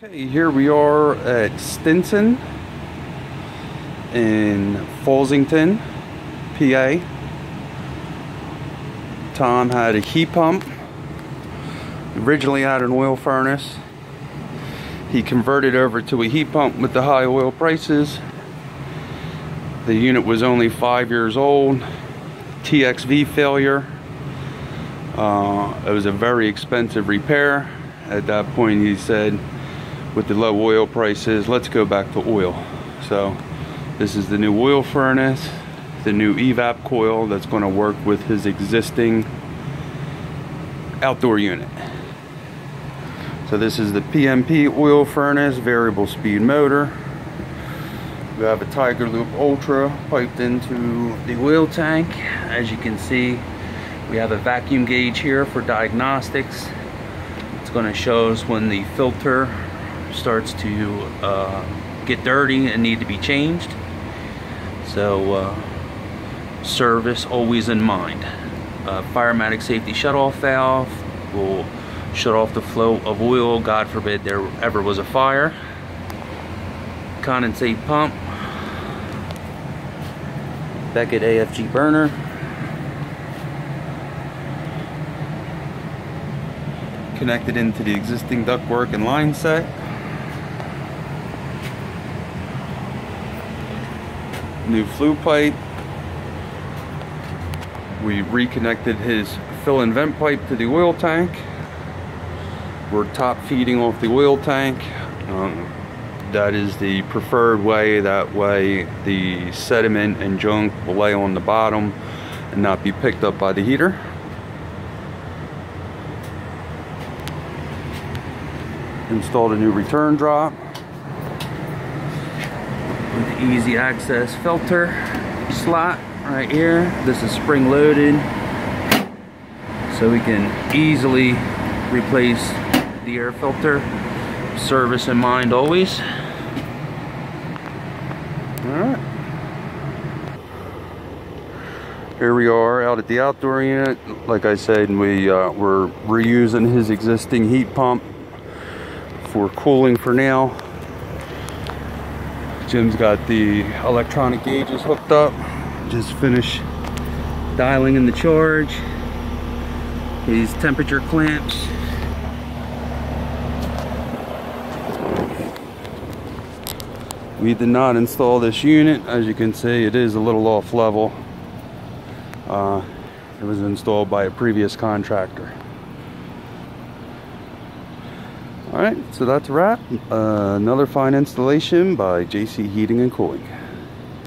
Okay, here we are at Stinson in Fallsington, PA. Tom had a heat pump. Originally had an oil furnace. He converted over to a heat pump with the high oil prices. The unit was only five years old. TXV failure. Uh, it was a very expensive repair. At that point he said, with the low oil prices, let's go back to oil. So this is the new oil furnace, the new evap coil that's going to work with his existing outdoor unit. So this is the PMP oil furnace, variable speed motor. We have a Tiger Loop Ultra piped into the oil tank. As you can see, we have a vacuum gauge here for diagnostics. It's going to show us when the filter starts to uh, get dirty and need to be changed. So uh, service always in mind. Uh, Firematic safety shutoff valve will shut off the flow of oil, God forbid there ever was a fire. Condensate pump. Beckett AFG burner. Connected into the existing ductwork and line set. New flue pipe. We reconnected his fill and vent pipe to the oil tank. We're top feeding off the oil tank. Um, that is the preferred way. That way the sediment and junk will lay on the bottom and not be picked up by the heater. Installed a new return drop with easy access filter slot right here. This is spring loaded so we can easily replace the air filter. Service in mind always. Alright. Here we are out at the outdoor unit. Like I said, we, uh, we're reusing his existing heat pump for cooling for now. Jim's got the electronic gauges hooked up. Just finished dialing in the charge. These temperature clamps. We did not install this unit. As you can see, it is a little off level. Uh, it was installed by a previous contractor. All right, so that's a wrap. Uh, another fine installation by JC Heating and Cooling.